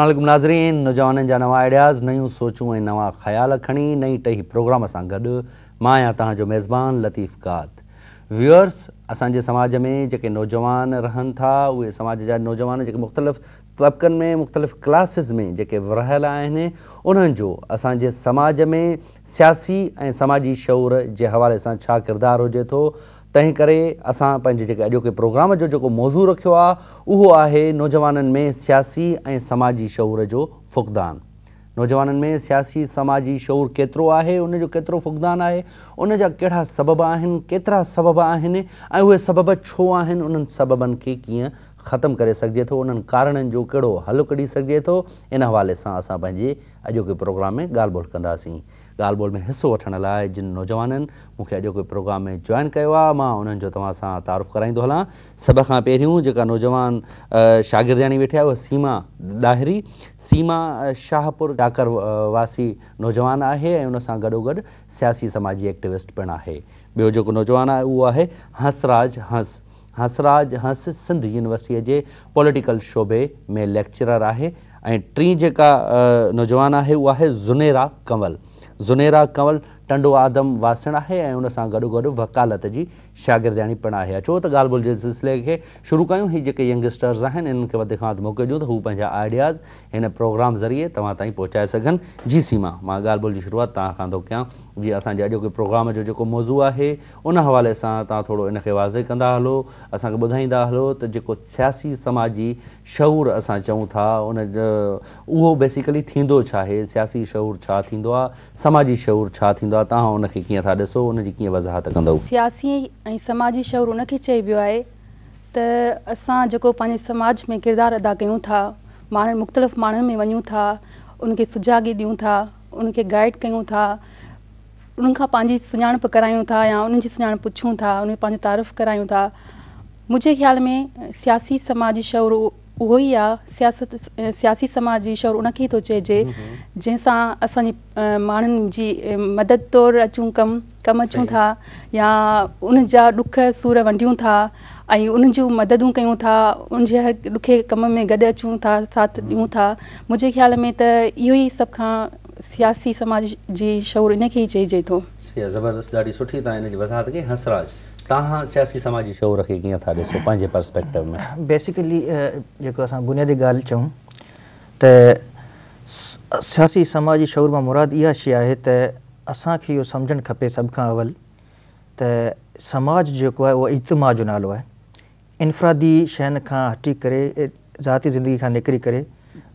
الام ناظرين نوجوانن جا نوان آئڊياز نيون سوچون ۽ نوان خيال کڻي نئي ٽهي پروگرام سان گڏ مان آهيان توهان جو ميزبان لطيف ڪات ويوئرس اسان جي سماج ۾ جيڪي نوجوان رهن ٿا اهي سماج جا نوجوان جيڪي مختلف تبڪن ۾ مختلف ڪلاسز ۾ جيڪي رهيل آهن انهن جو اسان جي سماج ۾ سياسي ۽ سماجي شور جي حوالي سان ڇا ڪردار هجي ٿو تنهن ڪري اسان پنهنجي جيڪي اڄوڪي پروگرام جو جيڪو موضوع رکيو آهي اهو آهي نوجوانن ۾ سياسي ۽ سماجي شور جو فقدان. نوجوانن ۾ سياسي سماجي شور ڪيترو آهي ان جو ڪيترو فقدان آهي ان جا ڪهڙا سبب آهن ڪيترا سبب آهن ۽ اهي سبب ڇو آهن انهن سببن کي ڪيئن ختم ڪري سگهجي ٿو انهن ڪارڻن جو ڪهڙو هل ڪڍي سگهجي ٿو ان حوالي سان اسان پنهنجي اڄوڪي پروگرام ۾ ڳالهه ٻول ڪنداسين ڳالهه ٻول ۾ حصو وٺڻ لاءِ جن نوجوانن مون کي اڄوڪي پروگرام ۾ جوائن ڪيو آهي مان انهن جو توهان سان تارف ڪرائيندو هلان. سڀ کان پهريون جيڪا نوجوان شاگردياڻي ويٺا آهي اها سيما ڏاهري سيما شاهپر ڊاڪر واسي نوجوان آهي ۽ ان سان گڏوگڏ سياسي سماجي ايڪٽوسٽ پڻ آهي. ٻيو جيڪو نوجوان آهي اهو آهي هنسراج هنس. هنسراج هنس سنڌ يونيورسٽيءَ جي پوليٽيڪل شعبي ۾ ليڪچرر آهي ۽ ٽي جيڪا نوجوان آهي اها آهي زنيرا ڪنول ज़ुनेरा कंवल ٽنڊو آدم واسڻ آهي ۽ ان سان گڏ گڏ وڪالت جي شاگردياڻي پڻ آهي. اچو ته ڳالهه ٻول جي سلسلي کي شروع ڪيون. هيءَ جيڪي ينگسٽرس آهن انهن کي وڌ کان وڌ موقعو ڏيون ته هو پنهنجا آئڊياز هن پروگرام ذريعي توهان تائين پهچائي سگهن. جي سيما مان ڳالهه ٻول جي شروعات توهان کان ٿو ڪيان. جيئن اسان جي اڄوڪي پروگرام جو جيڪو موضوع آهي ان حوالي سان توهان ٿورو ان کي وازي ڪندا هلو اسان کي ٻڌائيندا هلو ته جيڪو سياسي سماجي شور اسان چئون ٿا ان اهو بيسڪلي ٿيندو ڇا آهي؟ سياسي شور ڇا ٿيندو آهي سماجي شور ڇا ٿيندو آهي توهان ان کي ڪيئن ٿا ڏسو ڪيئن وضاحت ڪندؤ سياسي ۽ سماجي شور ان کي چئبو آهي ته اسان جيڪو پنهنجي سماج ۾ ڪردار ادا ڪيون ٿا ماڻهن مختلف ماڻهن ۾ وڃون ٿا ان کي سجاڳي ڏيون ٿا ان کي گائيڊ ڪيون ٿا انهن کان پنهنجي سڃاڻپ ڪرايون ٿا يا انهن جي سڃاڻپ پڇون ٿا ان پنهنجو تعريف ڪرايون ٿا. منهنجي خيال ۾ سياسي سماجي شور اهو ئي آهي سياست سياسي سماجي شور ان کي ئي ٿو چئجي. جنهن سان اسان جي ماڻهن جي مدد طور اچون ڪم ڪم اچون ٿا يا ان جا ڏک سور ونڊيون ٿا ۽ ان جون مددون ڪيون ٿا ان جي هر ڏکي ڪم ۾ گڏ اچون ٿا ساٿ ڏيون ٿا. منهنجي خيال ۾ ته اهو ئي سڀ کان سياسي سماج جي شور ان کي ئي چئجي ٿو. زبردست ڏاڍي سٺي توهان هن جي وضاحت ڪئي. هنسراج توهان سياسي سماجي شور کي ڪيئن ٿا ڏسو پنهنجي پرسپيڪٽو ۾؟ بيسڪلي جيڪو اسان بنيادي ڳالهه چئون ته سياسي سماجي شور مان مراد اها شيءِ آهي ته اسان کي اهو سمجهڻ کپي سڀ کان اول ته سماج جيڪو آهي اهو اجتما جو نالو آهي. انفرادي شين کان هٽي ڪري ذاتي زندگي کان نڪري ڪري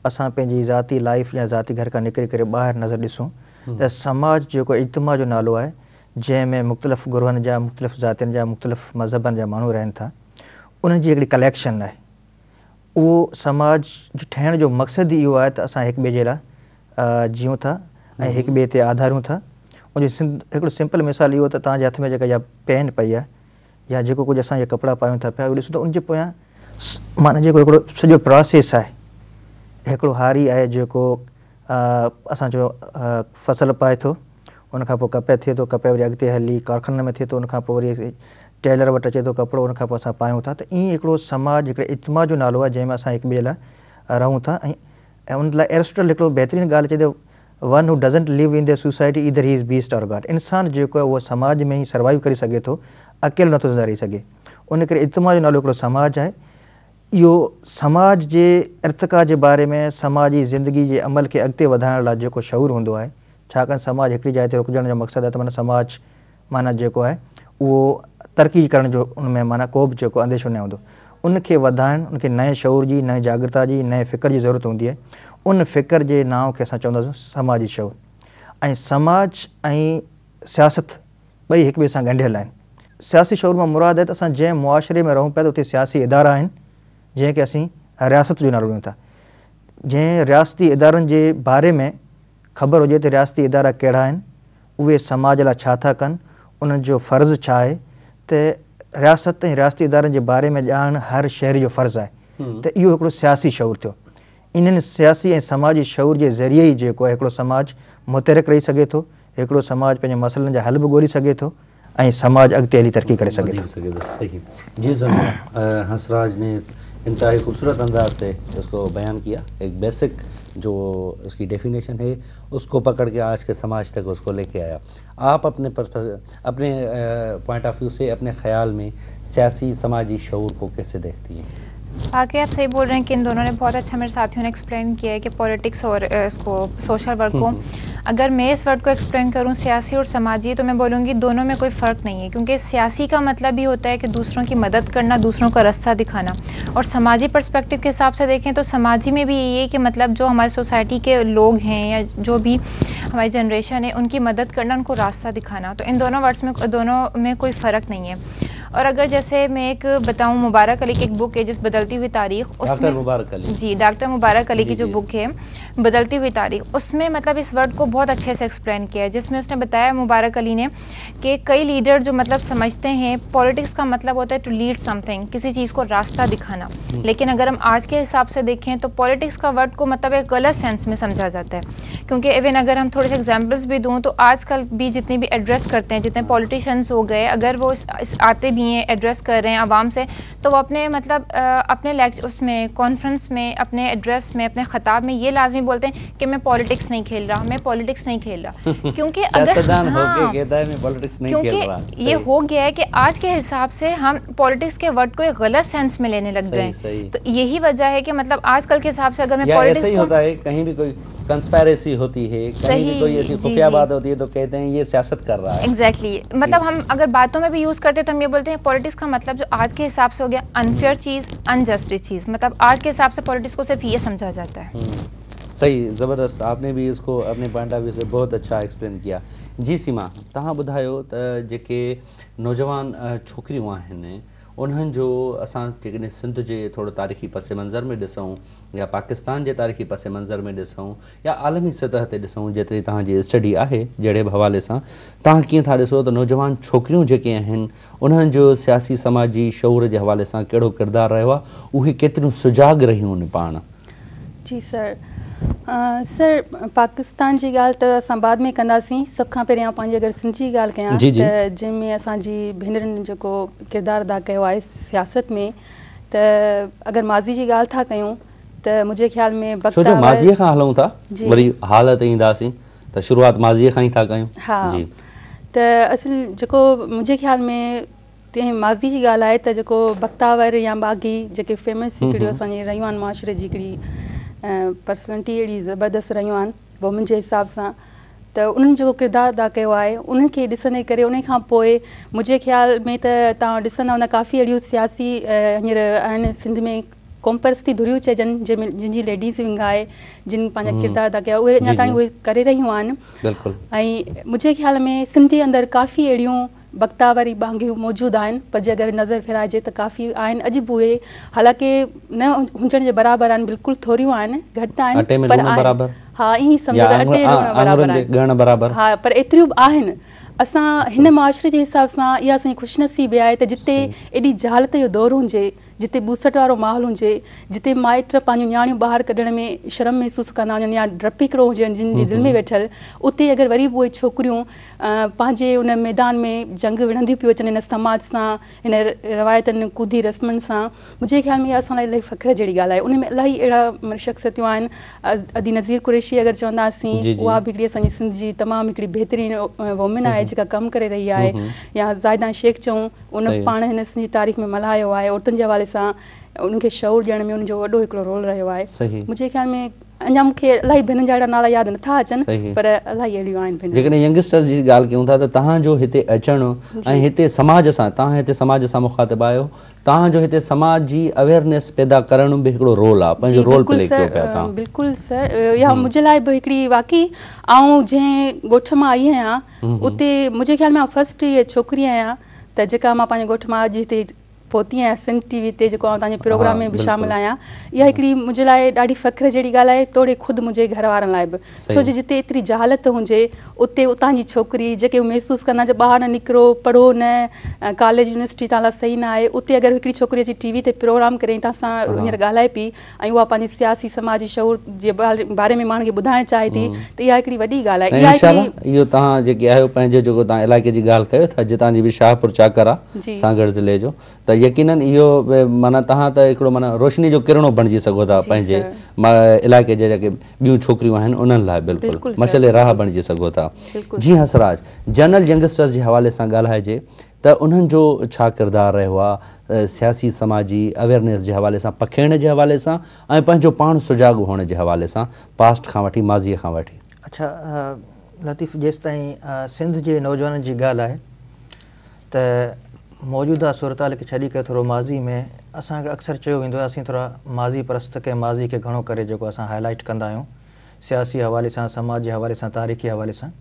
اسان پنهنجي ذاتي لائيف يا ذاتي گهر کان نڪري ڪري ٻاهر نظر ڏسون ته سماج جيڪو اجتما جو نالو آهي جنهن ۾ مختلف گروهن جا مختلف ذاتين جا مختلف مذهبن جا ماڻهو رهن ٿا انهن جي هڪڙي ڪليڪشن آهي. اهو سماج ٺهڻ جو مقصد اهو آهي ته اسان هڪ ٻئي جي لاءِ جيون ٿا ۽ هڪ ٻئي تي آڌارون ٿا. ان جي سنڌ هڪڙو سمپل مثال اهو ته توهان جي هٿ ۾ جيڪا اها پين پئي آهي يا جيڪو ڪجهه اسان اهي ڪپڙا پايون ٿا پيا اهو ڏسو ته ان جي پويان معنيٰ جيڪو هڪڙو سڄو پروسيس آهي. هڪڙو هاري آهي جيڪو اسان جو فصل پائي ٿو ان کان پوءِ ڪپي ٿئي ٿو ڪپي وري اڳتي هلي ڪارخاني ۾ ٿئي ٿو ان کان پوءِ وري ٽيلر وٽ اچي ٿو ڪپڙو ان کان پوءِ اسان پايون ٿا. ته ائين هڪڙو سماج هڪڙي اتما جو نالو آهي جنهن ۾ اسان هڪ ٻئي لاءِ رهون ٿا. ۽ ان لاءِ ايرسٽل هڪڙو بهترين ڳالهه چئي ٿو one who doesn't love in the society other he is best اور گاڊ انسان جيڪو آهي اهو سماج ۾ ئي سروائو ڪري سگهي ٿو اڪيلو نٿو رهي سگهي. ان ڪري اتما جو نالو هڪڙو سماج آهي. اهو سماج جي ارتڪا جي باري ۾ سماجي زندگي جي عمل کي اڳتي وڌائڻ لاءِ جيڪو شور هوندو آهي ڇاڪاڻ سماج هڪڙي جاءِ تي رڪجڻ جو مقصد آهي ته معنيٰ سماج معنيٰ جيڪو آهي اهو ترقي ڪرڻ جو ان ۾ معنيٰ ڪو به جيڪو انديشو نه هوندو. ان کي وڌائڻ ان کي نئي شور جي نئي جاگرتا جي نئي فڪر جي ضرورت هوندي آهي. ان فڪر جي ناو کي اسان چونداسين سماجي شور ۽ سماج ۽ سياست ٻئي هڪ ٻئي سان ڳنڍيل آهن. سياسي شور مان مراد آهي ته اسان جنهن معاشري ۾ رهون پيا ته اتي سياسي ادارا آهن جنهن کي اسين رياست جو نالو ڏيون ٿا. جنهن رياستي ادارن جي باري ۾ خبر هجي ته رياستي ادارا ڪهڙا آهن؟ اهي سماج لاءِ ڇا ٿا ڪن؟ انهن جو فرض ڇا آهي؟ ته رياست ۽ رياستي ادارن جي باري ۾ ڄاڻ هر شهري جو فرض آهي. ته اهو هڪڙو سياسي شور ٿيو. انهن سياسي ۽ سماجي شور جي ذريعي ئي جيڪو آهي هڪڙو سماج مترڪ رهي سگهي ٿو هڪڙو سماج پنهنجي مسئلن جا هل به ڳولهي سگهي ٿو ۽ سماج اڳتي هلي ترقي ڪري سگهي ٿو. جي هنسراج ني انتهائي خوبصورت انداز سي اسڪو بيان ڪيا. ايڪ بيسڪ जो इसकी डेफिनेशन है उसको पकड़ के आज के समाज तक उसको लेके आया आप अपने पर अपने पॉइंट ऑफ व्यू से अपने ख्याल में सियासी समाजी शूर को कैसे देखती हैं बाकी आप सही बोल रहे हैं कि इन दोनों ने बहुत अच्छा मेरे साथियों ने एक्सप्लेन किया है कि पॉलिटिक्स और अ, इसको सोशल वर्क को अगर मैं इस वर्ड को एक्सप्लेन करूं सियासी और समाजी तो मैं बोलूँगी दोनों में कोई फ़र्क नहीं है क्योंकि सियासी का मतलब ही होता है कि दूसरों की मदद करना दूसरों का रास्ता दिखाना और समाजी पर्सपेक्टिव के हिसाब से देखें तो समाजी में भी यही है कि मतलब जो हमारी सोसाइटी के लोग हैं या जो भी हमारी जनरेशन है उनकी मदद करना उनको रास्ता दिखाना तो इन दोनों वर्ड्स में दोनों में कोई फ़र्क नहीं है और अगर जैसे मैं एक बताऊं मुबारक अली की एक बुक है जिस बदलती हुई तारीख डॉक्टर मुबारक अली जी डॉक्टर मुबारक अली जी, की जो जी। बुक है बदलती हुई तारीख उसमें मतलब इस वर्ड को बहुत अच्छे से एक्सप्लेन किया है जिसमें उसने बताया मुबारक अली ने कि कई लीडर जो मतलब समझते हैं पॉलिटिक्स का मतलब होता है टू लीड समथिंग किसी चीज़ को रास्ता दिखाना लेकिन अगर हम आज के हिसाब से देखें तो पॉलिटिक्स का वर्ड को मतलब एक गलत सेंस में समझा जाता है क्योंकि इवन अगर हम थोड़े से एग्जाम्पल्स भी दूँ तो आजकल भी जितने भी एड्रेस करते हैं जितने पॉलिटिशियंस हो गए अगर वो इस, इस आते भी हैं एड्रेस कर रहे हैं आवाम से तो वो अपने मतलब अ, अपने लेक्च उसमें कॉन्फ्रेंस में अपने एड्रेस में अपने खताब में ये लाजमी बोलते हैं कि मैं पॉलिटिक्स नहीं खेल रहा मैं पॉलिटिक्स नहीं खेल रहा क्योंकि अगर सियासतदान हाँ, होके कहता है मैं पॉलिटिक्स नहीं खेल रहा क्योंकि ये सही। हो गया है कि आज के हिसाब से हम पॉलिटिक्स के वर्ड को एक गलत सेंस में लेने लग गए सही, हैं। सही। तो यही वजह है कि मतलब आजकल के हिसाब से अगर मैं या ऐसे पॉलिटिक्स ही को होता है कहीं भी कोई कंस्पायरेसी होती है कहीं भी सही, कोई ऐसी जी, खुफिया जी। बात होती है तो कहते हैं ये सियासत कर रहा है एग्जैक्टली exactly. मतलब हम अगर बातों में भी यूज़ करते हैं तो हम ये बोलते हैं पॉलिटिक्स का मतलब जो आज के हिसाब से हो गया अनफेयर चीज़ अनजस्टिस चीज़ मतलब आज के हिसाब से पॉलिटिक्स को सिर्फ ये समझा जाता है हम्म, सही ज़बरदस्त आपने भी इसको अपने पॉइंट ऑफ व्यू से बहुत अच्छा एक्सप्लेन किया जी सीमा तव्हां ॿुधायो त जेके नौजवान अ, छोकिरियूं आहिनि انهن جو اسان جيڪڏهن سنڌ جي ٿورو تاريخي پس منظر ۾ ڏسون يا پاڪستان جي تاريخي پس منظر ۾ ڏسون يا عالمي سطح تي ڏسون جيتري توهان جي اسٽڊي آهي جهڙي به حوالي سان توهان ڪيئن ٿا ڏسو ته نوجوان ڇوڪريون جيڪي آهن انهن جو سياسي سماجي شور جي حوالي سان ڪهڙو ڪردار رهيو آهي اهي ڪيتريون سجاڳ رهيون آهن پاڻ. جي سر سر پاڪستان جي ڳالهه ته اسان بعد ۾ ڪنداسين سڀ کان پهريان پنهنجي اگر سنڌ جي ڳالهه ڪيان. ته جنهن ۾ اسان جي ڀينرن جيڪو ڪردار ادا ڪيو آهي سياست ۾ ته اگر ماضي جي ڳالهه ٿا ڪيون ته منهنجي خيال ۾ ڇو جو بختاور- مازيءَ کان هلون ٿا. وري حال تي اينداسين ته شروعات مازيءَ کان ئي ٿا ڪيون ها ته اصل جيڪو منهنجي خيال ۾ تيئن ماضي جي ڳالهه آهي ته جيڪو بختاور يا باغي جيڪي فيمس همم. اسان جي رهيون آهن معاشري جي هڪڙي پرسنيلٽي اهڙي زبردست رهيون آهن وو منهنجي حساب سان ته انهن جيڪو ڪردار ادا ڪيو آهي انهن کي ڏسندي ڪري ان کان پوءِ منهنجي خيال ۾ ته توهان ڏسندا هوندا ڪافي اهڙيون سياسي هينئر آهن سنڌ ۾ ڪامپرس ٿي ڌريون چئجن جنهن ۾ جن جي ليڊيز ونگ آهي جن پنهنجا. ڪردار ادا ڪيا اهي جي، اڃا تائين جي. اهي ڪري رهيون آهن ۽ منهنجي خيال ۾ سنڌ جي اندر ڪافي اهڙيون بختاوري بانگيون موجود آهن. پر جي اگر نظر فرائجي ته ڪافي آهن. اڄ به اهي حالانڪه نه هجڻ جي برابر آهن بلڪل ٿوريون آهن گهٽ آهن پر؟ ها ائين سمجهو ها پر ايتريون به آهن اسان هن معاشري جي حساب سان اها اسان جي خشنسيبي آهي ته جتي ايڏي جهالت جو دور هجي جتي بوسٽ وارو ماحول هجي جتي مائٽ پنهنجون نياڻيون ٻاهر ڪڍڻ ۾ شرم محسوس ڪندا وڃن يا ڊپ هڪڙو هجي جن جي دل ۾ ويٺل اتي اگر وري به اهي ڇوڪريون پنهنجي ان ميدان ۾ جنگ وڙهنديون پيون اچن هن سماج سان هن روايتن ڪودي رسمن سان منهنجي خيال ۾ اها اسان لاءِ الاهي فخر جهڙي ڳالهه آهي. ان ۾ الاهي اهڙا شخسيتون آهن. ادي نذير ڪريشي اگر چونداسين. اها به هڪڙي اسان جي سنڌ جي تمام هڪڙي بهترين ومين آهي جيڪا ڪم ڪري رهي آهي يا زائدا شيخ چئون ان صحيح. پاڻ هن سنڌي تاريخ ۾ ملهايو آهي عورتن جي حوالي سان ان کي شور ڏيڻ ۾ ان جو وڏو هڪڙو رول رهيو آهي. صحيح. منهنجي خيال ۾ اڃا مون کي الاهي ڀينرن جا اهڙا نالا ياد نٿا. اچن پر الاهي اهڙيون آهن جيڪڏهن ينگسٽر جي ڳالهه ڪيون ٿا ته توهان جو هتي اچڻ ۽ هتي سماج سان توهان هتي سماج سان مکاتب آهيو. توهان جو هتي سماج جي اويئرنيس پيدا ڪرڻ ۾ هڪڙو رول آهي پنهنجو رول پلي ڪيو سر، پيا ا، توهان بلڪل سر اها منهنجي لاءِ به هڪڙي واقعي ۽ جنهن ڳوٺ مان آئي آهيان اتي منهنجي خيال ۾ فرسٽ اها ڇوڪري آهيان ته جيڪا مان پنهنجي ڳوٺ مان اڄ هتي پهتي آهيان سنڌ ٽي وي تي جيڪو آئون توهان جي پروگرام ۾ به. شامل آهيان اها هڪڙي منهنجي لاءِ ڏاڍي فخر جهڙي ڳالهه آهي توڙي خود منهنجي گهر وارن لاءِ به. ڇو جو جتي ايتري جهالت هجي اتي اتان جي ڇوڪري جيڪي محسوس ڪندا جي ٻاهر نه نڪرو پڙهو نه ڪاليج يونيورسٽي توهان لاءِ صحيح نه آهي اتي اگر هڪڙي ڇوڪري اچي ٽي وي تي پروگرام ڪري توهان سان هينئر ڳالهائي پئي ۽ اها پنهنجي سياسي سماجي شور جي باري ۾ ماڻهن کي ٻڌائڻ چاهي ٿي ته اها هڪڙي وڏي ڳالهه آهي اها اهو توهان جيڪي آهيو پنهنجي جيڪو توهان علائقي جي ڳالهه ڪيو ٿا اڄ توهان جي به شاهپر چاڪر آهي جي. ساگر ضلعي جو ته يڪينن اهو معنيٰ توهان ته هڪڙو معنيٰ روشني جو ڪرڻو بڻجي سگهو ٿا جي، پنهنجي علائقي جي جيڪي ٻيون ڇوڪريون آهن انهن لاءِ بلڪل. مشلي راهه بڻجي سگهو ٿا. جي هسراج جنرل ينگسٽرس جي حوالي سان ڳالهائجي ته انهن جو ڇا ڪردار رهيو آهي سياسي سماجي اويئرنيس جي حوالي سان پکيڻ جي حوالي سان ۽ پنهنجو پاڻ سجاڳ هئڻ جي حوالي سان پاسٽ کان وٺي مازيءَ کان وٺي اڇا لطيف جيس تائين ا، سنڌ جي نوجوانن جي ڳالهه آهي ته موجوده سورتال کي ڇڏي ڪري ٿورو ماضي ۾ اسان کي اڪثر چيو ويندو آهي اسين ٿورا ماضي پرست ڪي ماضي کي گهڻو ڪري جيڪو اسان ڪندا آهيون. سياسي حوالي سان سماج جي حوالي سان تاريخي حوالي سان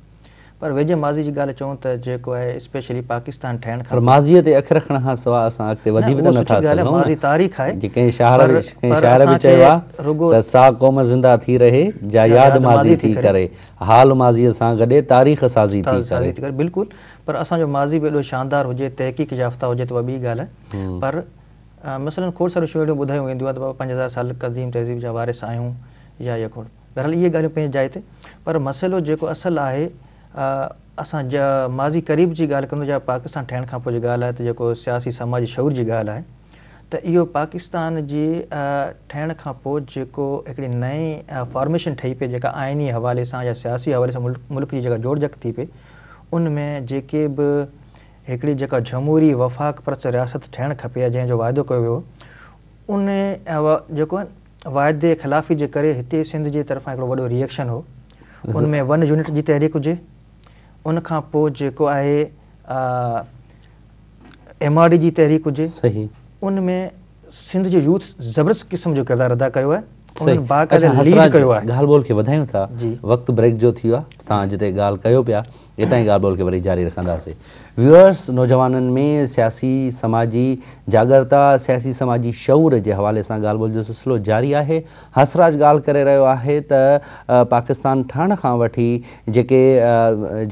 پر ويجهي ماضي جي ڳالهه چئون ته جيڪو آهي اسپيشلي پاڪستان ٺهڻ کان مازيءَ تي اک رکڻ کان سواءِ اسان اڳتي وڌي به نٿا سگهون. ماضي تاريخ آهي. جي ڪنهن به ڪنهن شاعر به چيو آهي ته سا قوم زنده ٿي رهي جا ياد ماضي ٿي ڪري. حال مازيءَ سان گڏي تاريخ سازي ٿي ڪري. بلڪل. پر اسان جو ماضي به ايڏو شاندار هجي تحقيق يافته هجي ته اها ٻي ڳالهه آهي. پر ا، مسئلن کوڙ ساريون شيون اهڙيون ٻڌايون وينديون آهي ته بابا پنج هزار سال قديم تهذيب جا وارث آهيون يا اها کوڙ. بهرحال اهي ڳالهيون پنهنجي جاءِ تي. پر مسئلو جيڪو اصل آهي اسان ج ماضي قريب جي ڳالهه ڪندو يا پاڪستان ٺهڻ کان پوءِ جي ڳالهه آهي ته جيڪو سياسي سماجي شور جي ڳالهه آهي ته اهو پاڪستان جي ٺهڻ کان پوءِ جيڪو هڪڙي نئي فارميشن ٺهي پئي جيڪا آئني حوالي سان يا سياسي حوالي سان ملڪ ملڪ جي جيڪا جوڙجڪ ٿي پئي ان ۾ جيڪي به هڪڙي جيڪا جمهوري وفاق پرس رياست ٿيڻ کپي يا جنهن جو واعدو ڪيو ويو ان جيڪو آهي وائدي خلافي جي ڪري هتي سنڌ جي طرفان هڪڙو وڏو ري ايڪشن هو. ان ۾ ون يونٽ جي تحريڪ هجي ان کان پوءِ جيڪو آهي ايم آر ڊي جي تحريڪ هجي صحيح. ان ۾ سنڌ جو يوٿ زبردست قسم جو ڪردار ادا ڪيو آهي. ڳالهه ٻول کي وڌايون ٿا. وقت بريڪ جو ٿي ويو آهي توهان جتي ڳالهه ڪيو پيا هتان ئي ڳالهه ٻول کي وري جاري رکنداسين. ويوئرس نوجوانن ۾ سياسي سماجي جاگرتا سياسي سماجي شور جي حوالي سان ڳالهه ٻول جو سلسلو جاري آهي. هسراج ڳالهه ڪري رهيو آهي ته پاڪستان ٺهڻ کان وٺي جيڪي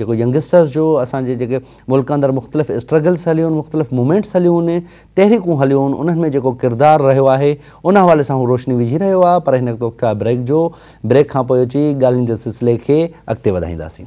جيڪو ينگسٽرس جو اسان جي جيڪي ملڪ اندر مختلف سٽرگلس هليون آهن مختلف مومينٽس هليون آهن تحريڪون هليون آهن انهن ۾ جيڪو ڪردار رهيو آهي ان حوالي سان هو روشني وجهي رهيو آهي. پر هن وقت بريڪ جو بريڪ کان پوءِ اچي ڳالهين جي سلسلي کي اڳتي ainda assim.